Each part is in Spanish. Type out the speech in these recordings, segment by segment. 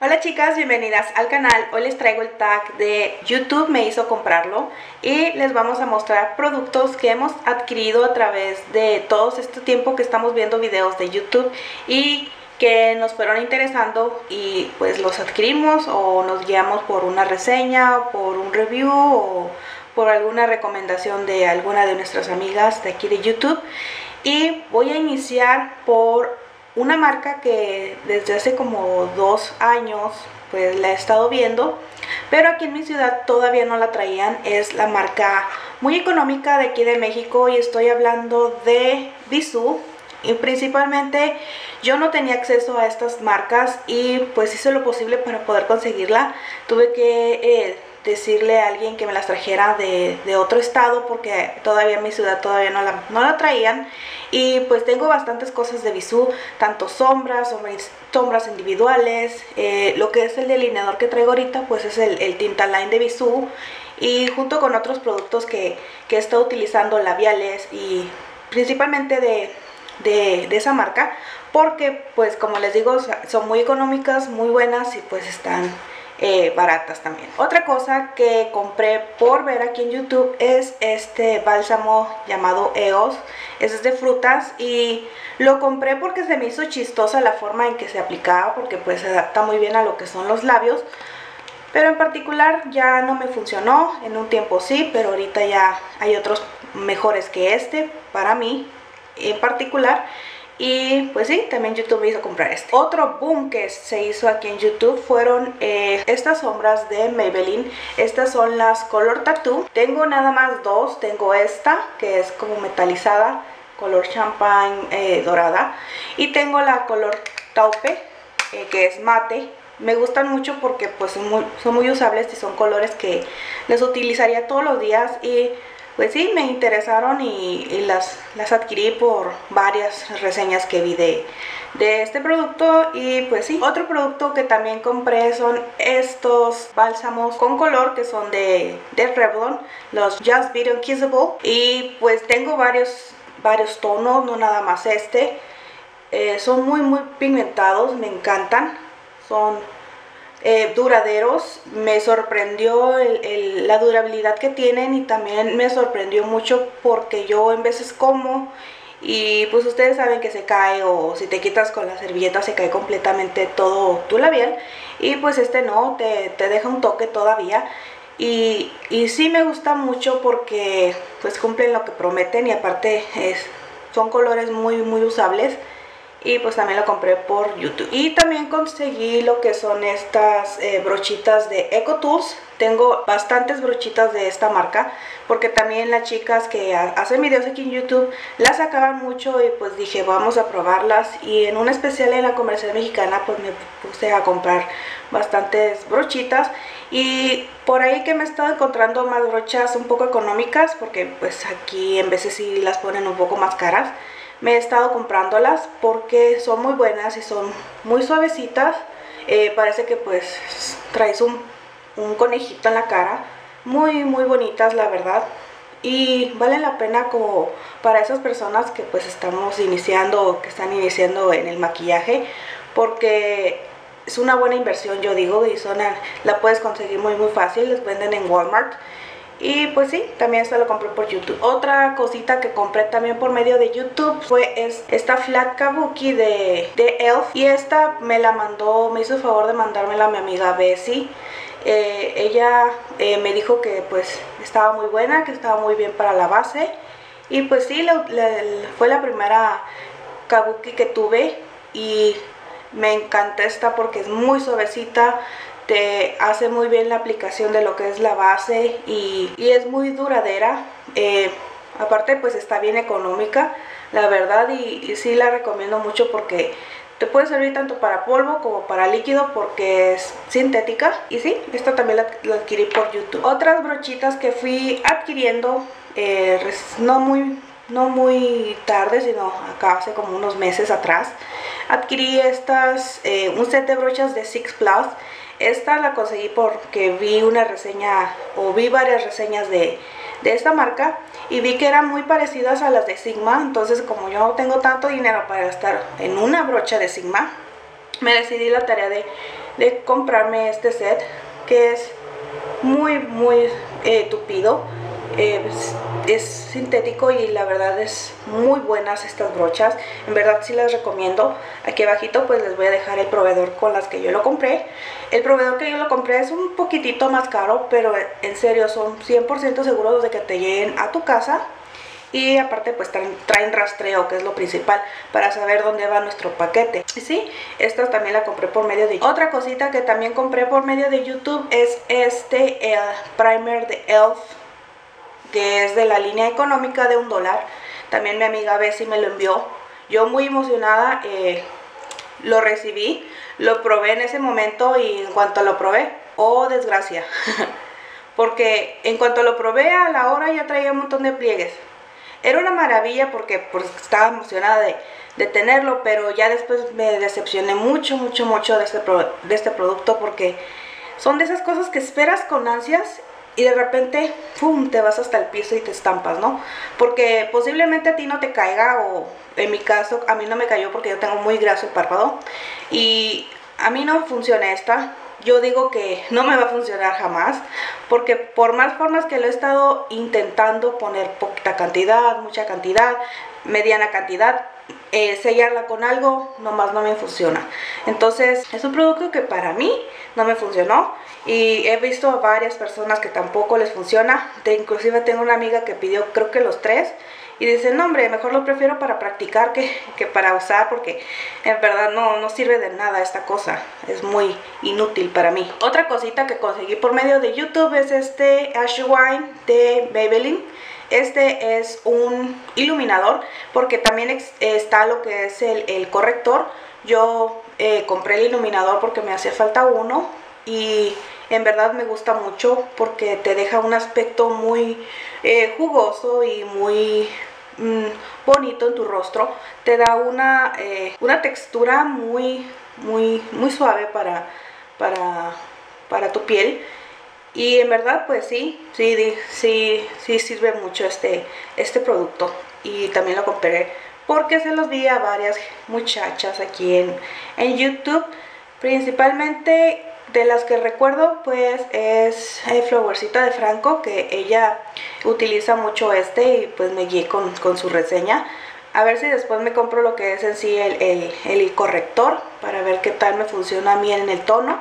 Hola chicas, bienvenidas al canal. Hoy les traigo el tag de YouTube, me hizo comprarlo y les vamos a mostrar productos que hemos adquirido a través de todo este tiempo que estamos viendo videos de YouTube y que nos fueron interesando y pues los adquirimos o nos guiamos por una reseña o por un review o por alguna recomendación de alguna de nuestras amigas de aquí de YouTube. Y voy a iniciar por una marca que desde hace como dos años pues la he estado viendo pero aquí en mi ciudad todavía no la traían. Es la marca muy económica de aquí de México y estoy hablando de Bisú y principalmente yo no tenía acceso a estas marcas y pues hice lo posible para poder conseguirla. Tuve que eh, decirle a alguien que me las trajera de, otro estado porque todavía en mi ciudad todavía no la, no la traían. Y pues tengo bastantes cosas de Bisú, tanto sombras, sombras, individuales. Eh, lo que es el delineador que traigo ahorita pues es el, el Tintaline de Bisú. Y junto con otros productos que, que he estado utilizando, labiales y principalmente de de, esa marca porque pues como les digo son muy económicas, muy buenas y pues están eh, baratas también. Otra cosa que compré por ver aquí en YouTube es este bálsamo llamado EOS. es de frutas y lo compré porque se me hizo chistosa la forma en que se aplicaba porque pues se adapta muy bien a lo que son los labios. Pero en particular ya no me funcionó, en un tiempo sí, pero ahorita ya hay otros mejores que este para mí en particular. Y pues sí, también YouTube me hizo comprar este. Otro boom que se hizo aquí en YouTube fueron eh, estas sombras de Maybelline. Estas son las Color Tattoo. Tengo nada más dos. Tengo esta que es como metalizada, color champagne eh, dorada. Y tengo la color taupe eh, que es mate. Me gustan mucho porque pues son muy, son muy usables y son colores que les utilizaría todos los días y pues sí, me interesaron y, las, las adquirí por varias reseñas que vi de, este producto. Y pues sí, otro producto que también compré son estos bálsamos con color que son de, de Revlon, los Just Beauty Kissable. Y pues tengo varios, varios tonos, no nada más este, eh, son muy muy pigmentados, me encantan, son eh, duraderos. Me sorprendió la durabilidad que tienen y también me sorprendió mucho porque yo en veces como y pues ustedes saben que se cae o si te quitas con la servilleta se cae completamente todo tu labial y pues este no, te, deja un toque todavía. Y, y sí me gusta mucho porque pues cumplen lo que prometen y aparte es, son colores muy muy usables y pues también lo compré por YouTube. Y también conseguí lo que son estas eh, brochitas de EcoTools. Tengo bastantes brochitas de esta marca porque también las chicas que hacen videos aquí en YouTube las sacaban mucho y pues dije vamos a probarlas. Y en un especial en la comercial mexicana pues me puse a comprar bastantes brochitas. Y por ahí que me he estado encontrando más brochas un poco económicas porque pues aquí en veces sí las ponen un poco más caras me he estado comprándolas porque son muy buenas y son muy suavecitas. Eh, parece que pues traes un, un, conejito en la cara. Muy, muy bonitas la verdad. Y valen la pena como para esas personas que pues estamos iniciando o que están iniciando en el maquillaje. Porque es una buena inversión yo digo y son, la puedes conseguir muy muy fácil. Les venden en Walmart. Y pues sí, también esto lo compré por YouTube. Otra cosita que compré también por medio de YouTube fue esta flat kabuki de, de ELF. Y esta me la mandó, me hizo el favor de mandármela a mi amiga Bessie. Eh, ella eh, me dijo que pues estaba muy buena, que estaba muy bien para la base. Y pues sí, fue la primera kabuki que tuve y me encanta esta porque es muy suavecita te hace muy bien la aplicación de lo que es la base y, es muy duradera. Eh, aparte pues está bien económica, la verdad, y, sí la recomiendo mucho porque te puede servir tanto para polvo como para líquido porque es sintética. Y sí, esta también la, adquirí por YouTube. Otras brochitas que fui adquiriendo eh, no muy no muy tarde, sino acá hace como unos meses atrás, adquirí estas, eh, un set de brochas de Six Plus. Esta la conseguí porque vi una reseña o vi varias reseñas de, de esta marca y vi que eran muy parecidas a las de Sigma, entonces como yo no tengo tanto dinero para gastar en una brocha de Sigma, me decidí la tarea de, de comprarme este set que es muy muy eh, tupido. Eh, pues, es sintético y la verdad es muy buenas estas brochas. En verdad sí las recomiendo. Aquí abajito pues les voy a dejar el proveedor con las que yo lo compré. El proveedor que yo lo compré es un poquitito más caro pero en serio son 100% seguros de que te lleguen a tu casa. Y aparte pues traen, rastreo que es lo principal para saber dónde va nuestro paquete. Y sí, esta también la compré por medio de otra cosita que también compré por medio de youtube es este el primer de elf que es de la línea económica de un dólar. También mi amiga Bessie me lo envió. Yo muy emocionada eh, lo recibí lo probé en ese momento y en cuanto lo probé oh desgracia. Porque en cuanto lo probé a la hora ya traía un montón de pliegues. Era una maravilla porque pues, estaba emocionada de, tenerlo, pero ya después me decepcioné mucho, mucho, mucho de este, de este producto porque son de esas cosas que esperas con ansias y de repente, ¡pum!, te vas hasta el piso y te estampas, ¿no? Porque posiblemente a ti no te caiga o en mi caso a mí no me cayó porque yo tengo muy graso el párpado y a mí no funciona esta, yo digo que no me va a funcionar jamás, porque por más formas que lo he estado intentando poner poquita cantidad, mucha cantidad, mediana cantidad, eh, sellarla con algo, nomás no me funciona. Entonces es un producto que para mí no me funcionó y he visto a varias personas que tampoco les funciona. De, inclusive tengo una amiga que pidió creo que los tres y dicen, no hombre, mejor lo prefiero para practicar que, para usar porque en verdad no, no sirve de nada esta cosa, es muy inútil para mí. Otra cosita que conseguí por medio de YouTube es este Ash Wine de Maybelline. Este es un iluminador porque también está lo que es el, corrector. Yo eh, compré el iluminador porque me hacía falta uno y en verdad me gusta mucho porque te deja un aspecto muy eh, jugoso y muy mm, bonito en tu rostro. Te da una, eh, una textura muy, muy, muy suave para, para, para tu piel. Y en verdad, pues sí, sí, sí, sí sirve mucho este, este producto. Y también lo compré porque se los vi a varias muchachas aquí en, en YouTube. Principalmente de las que recuerdo, pues es el Flowercita de Franco, que ella utiliza mucho este y pues me guié con, su reseña. A ver si después me compro lo que es en sí el, el, corrector para ver qué tal me funciona a mí en el tono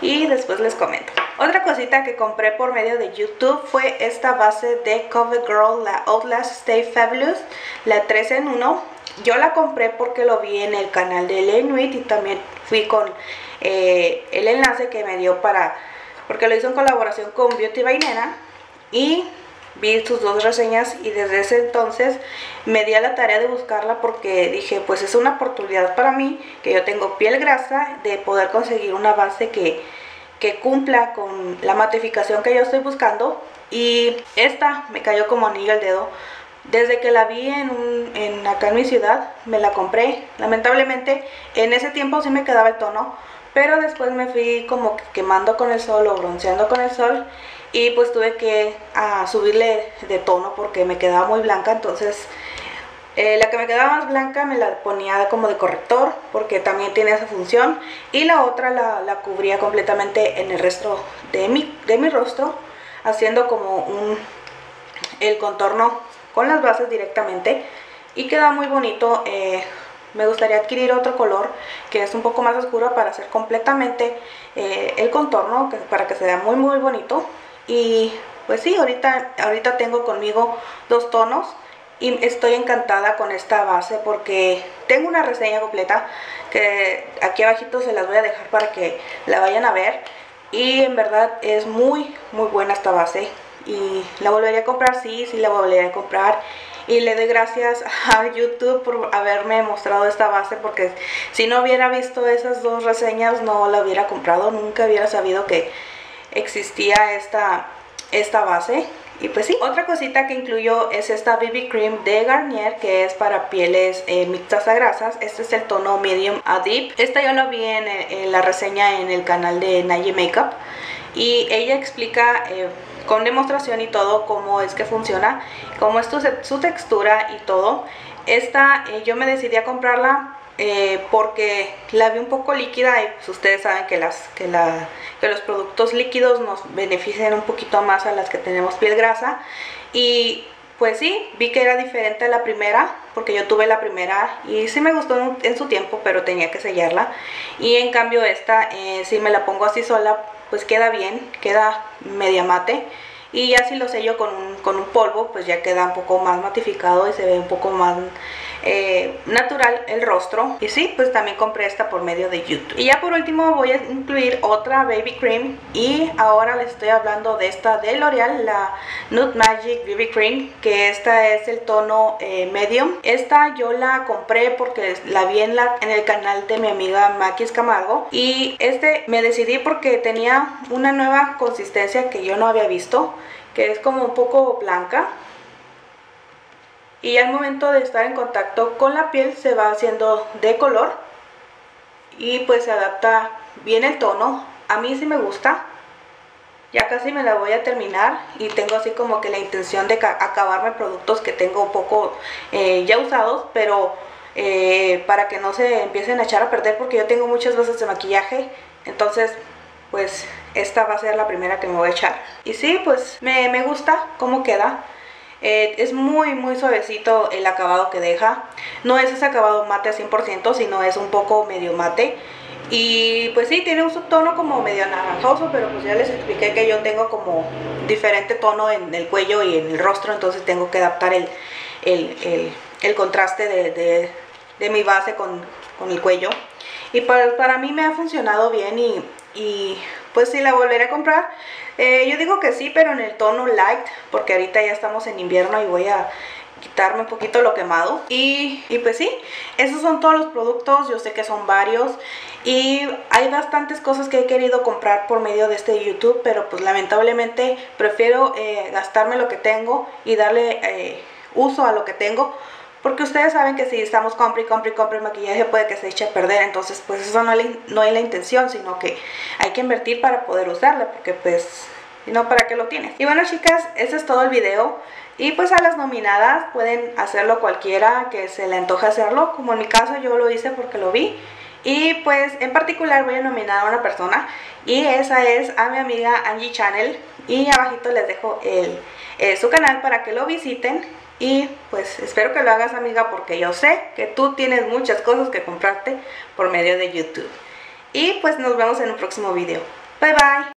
y después les comento. Otra cosita que compré por medio de YouTube fue esta base de CoverGirl, la Outlast Stay Fabulous, la 3 en 1. Yo la compré porque lo vi en el canal de Lenuit y también fui con eh, el enlace que me dio para, porque lo hizo en colaboración con Beauty by y vi sus dos reseñas y desde ese entonces me di a la tarea de buscarla porque dije pues es una oportunidad para mí que yo tengo piel grasa de poder conseguir una base que, que cumpla con la matificación que yo estoy buscando y esta me cayó como anillo al dedo. Desde que la vi en, un, en acá en mi ciudad me la compré. Lamentablemente en ese tiempo sí me quedaba el tono pero después me fui como quemando con el sol o bronceando con el sol y pues tuve que ah, subirle de tono porque me quedaba muy blanca, entonces eh, la que me quedaba más blanca me la ponía como de corrector porque también tiene esa función y la otra la, cubría completamente en el resto de mi, de mi rostro haciendo como un el contorno con las bases directamente y queda muy bonito eh, me gustaría adquirir otro color que es un poco más oscuro para hacer completamente eh, el contorno, para que se vea muy muy bonito. Y pues sí, ahorita, ahorita tengo conmigo dos tonos y estoy encantada con esta base porque tengo una reseña completa que aquí abajito se las voy a dejar para que la vayan a ver. Y en verdad es muy muy buena esta base y la volvería a comprar, sí, sí la volvería a comprar. Y le doy gracias a YouTube por haberme mostrado esta base porque si no hubiera visto esas dos reseñas no la hubiera comprado, nunca hubiera sabido que existía esta, esta base. Y pues sí, otra cosita que incluyo es esta BB Cream de Garnier que es para pieles eh, mixtas a grasas. Este es el tono Medium a Deep. Esta yo la vi en, la reseña en el canal de Naye Makeup y ella explica... Eh, con demostración y todo cómo es que funciona, cómo es su textura y todo. Esta eh, yo me decidí a comprarla eh, porque la vi un poco líquida y pues ustedes saben que, las, que, la, que los productos líquidos nos benefician un poquito más a las que tenemos piel grasa y pues sí, vi que era diferente a la primera, porque yo tuve la primera y sí me gustó en su tiempo, pero tenía que sellarla. Y en cambio esta, eh, si me la pongo así sola, pues queda bien, queda media mate. Y ya si lo sello con un, con un polvo, pues ya queda un poco más matificado y se ve un poco más eh, natural el rostro. Y sí, pues también compré esta por medio de YouTube. Y ya por último voy a incluir otra Baby Cream. Y ahora les estoy hablando de esta de L'Oreal, la Nude Magic Baby Cream. Que esta es el tono eh, medium. Esta yo la compré porque la vi en, la, en el canal de mi amiga Maquis Camargo. Y este me decidí porque tenía una nueva consistencia que yo no había visto. Que es como un poco blanca y al momento de estar en contacto con la piel se va haciendo de color y pues se adapta bien el tono. A mí sí me gusta. Ya casi me la voy a terminar y tengo así como que la intención de acabarme productos que tengo un poco eh, ya usados, pero eh, para que no se empiecen a echar a perder porque yo tengo muchas veces de maquillaje, entonces pues esta va a ser la primera que me voy a echar. Y sí, pues me, me gusta cómo queda. Eh, es muy muy suavecito el acabado que deja. No es ese acabado mate a 100%, sino es un poco medio mate. Y pues sí, tiene un subtono como medio naranjoso, pero pues ya les expliqué que yo tengo como diferente tono en el cuello y en el rostro, entonces tengo que adaptar el, el, contraste de, de, mi base con, con, el cuello. Y para, para mí me ha funcionado bien y pues si la volveré a comprar. Eh, yo digo que sí, pero en el tono light, porque ahorita ya estamos en invierno y voy a quitarme un poquito lo quemado y, y, pues sí, esos son todos los productos, yo sé que son varios y hay bastantes cosas que he querido comprar por medio de este YouTube, pero pues lamentablemente prefiero eh, gastarme lo que tengo y darle eh, uso a lo que tengo porque ustedes saben que si estamos compre y compre y compre maquillaje puede que se eche a perder. Entonces pues eso no, no es la intención, sino que hay que invertir para poder usarla. Porque pues, no, ¿para qué lo tienes? Y bueno chicas, ese es todo el video. Y pues a las nominadas pueden hacerlo cualquiera que se le antoje hacerlo. Como en mi caso yo lo hice porque lo vi. Y pues en particular voy a nominar a una persona y esa es a mi amiga Angie Channel y abajito les dejo el, eh, su canal para que lo visiten y pues espero que lo hagas amiga porque yo sé que tú tienes muchas cosas que comprarte por medio de YouTube. Y pues nos vemos en un próximo video. Bye bye.